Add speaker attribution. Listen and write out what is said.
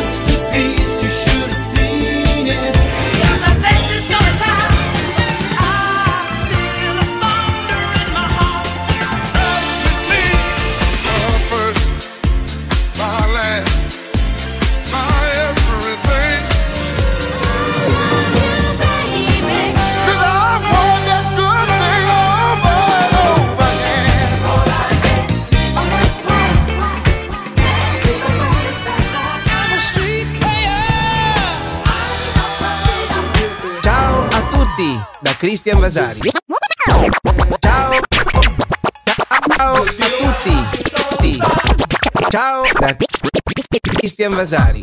Speaker 1: rest in peace. You should have. Cristian Vasari. Ciao! Ciao a tutti! tutti. Ciao da Cristian Vasari.